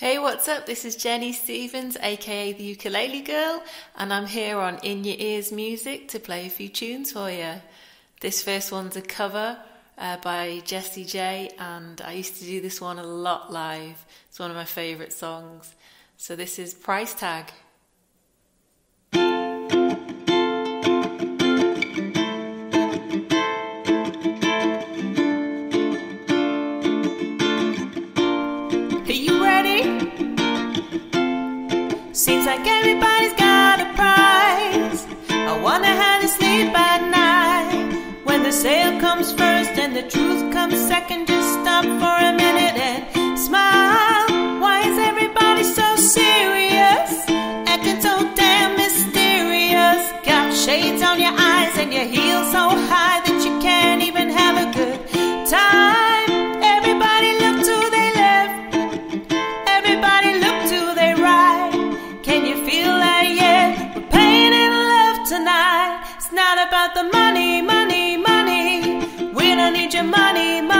Hey, what's up? This is Jenny Stevens, aka the Ukulele Girl, and I'm here on In Your Ears Music to play a few tunes for you. This first one's a cover uh, by Jessie J, and I used to do this one a lot live. It's one of my favourite songs. So, this is Price Tag. comes first and the truth comes second. Just stop for a minute and smile. Why is everybody so serious? Acting so damn mysterious. Got shades on your eyes and your heels so high that you can't even have a good time. Everybody look to their left. Everybody look to their right. Can you feel that yet? We're paying in love tonight. It's not about the money, money your money, money.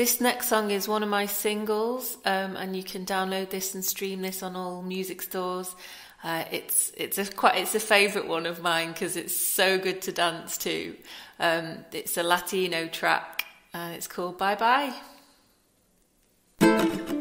This next song is one of my singles, um, and you can download this and stream this on all music stores. Uh, it's it's a quite it's a favourite one of mine because it's so good to dance to. Um, it's a Latino track, uh, it's called Bye Bye.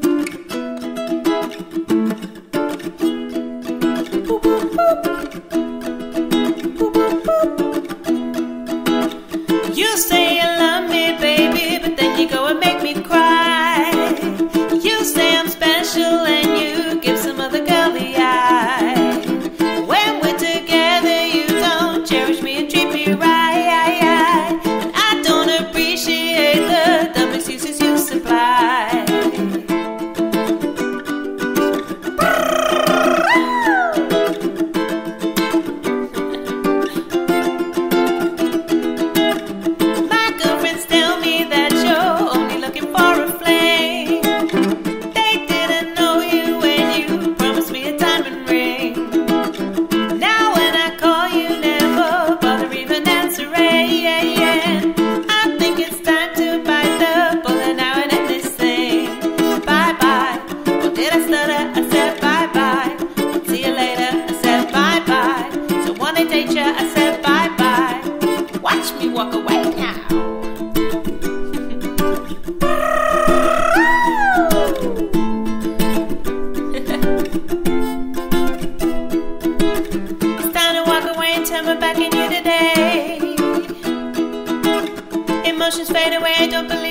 Just fade away, don't believe.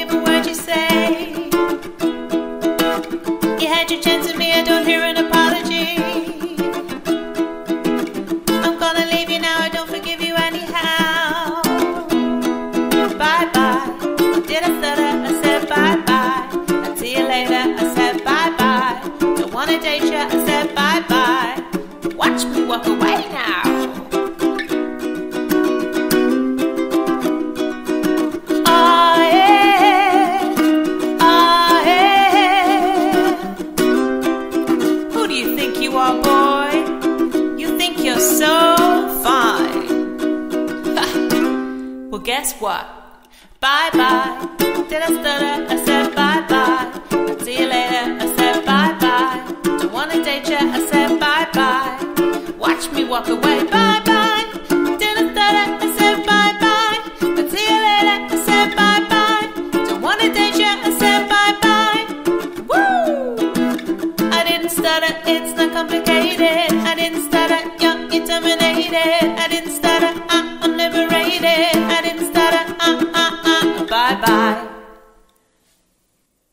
I didn't I'm uh, uh, liberated. I didn't uh, bye bye.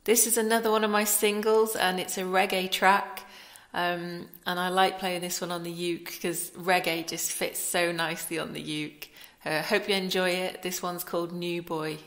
This is another one of my singles, and it's a reggae track. Um, and I like playing this one on the uke because reggae just fits so nicely on the uke. Uh, hope you enjoy it. This one's called New Boy.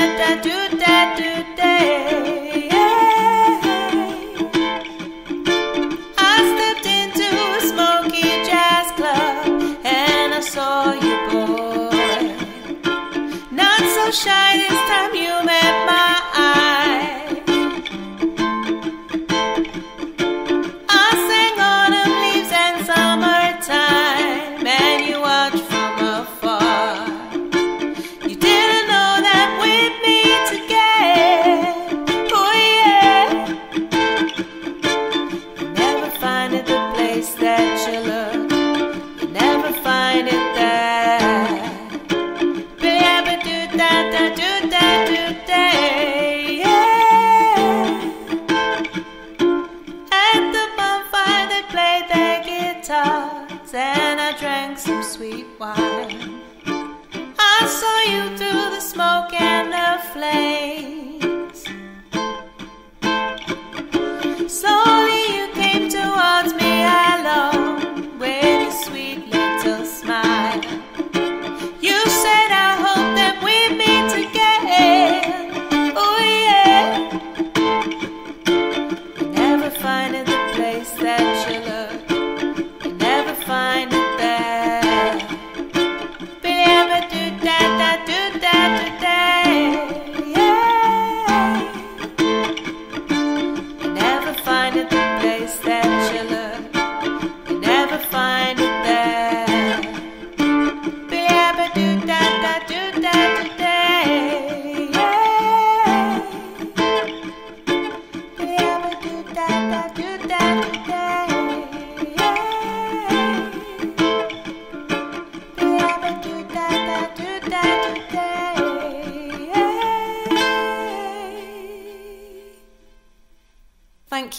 da-da-da-da-da-da I saw you through the smoke and the flame.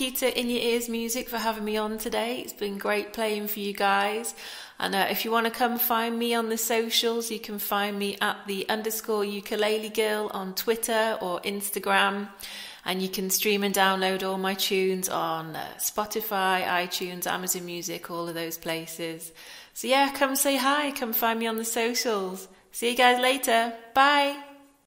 you to In Your Ears Music for having me on today. It's been great playing for you guys. And uh, if you want to come find me on the socials, you can find me at the underscore ukulele girl on Twitter or Instagram. And you can stream and download all my tunes on uh, Spotify, iTunes, Amazon Music, all of those places. So yeah, come say hi, come find me on the socials. See you guys later. Bye.